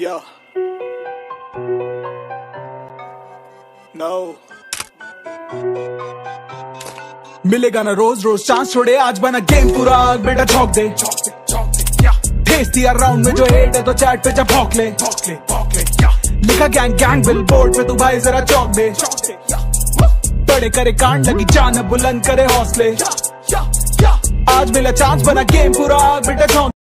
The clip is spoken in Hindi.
Yeah. No. मिलेगा ना रोज रोज चांस छोड़े, आज बना गेम पूरा। बेटा छौक दे। भेज दिया राउंड में जो हेट है तो चैट पे भौक ले। लिखा गैंग गैंग बिल बोर्ड पे तू भाई जरा चौक दे। बड़े करे कांड लगी, जान बुलंद करे हौसले। आज मिला चांस बना गेम पूरा बेटा